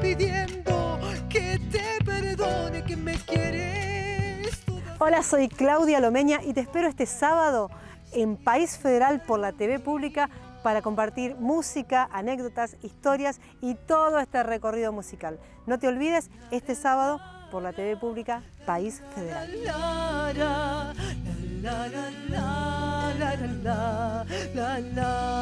pidiendo que te perdone, que me quieres. Hola, soy Claudia Lomeña y te espero este sábado en País Federal por la TV Pública para compartir música, anécdotas, historias y todo este recorrido musical. No te olvides, este sábado por la TV Pública País Federal. la, la, la.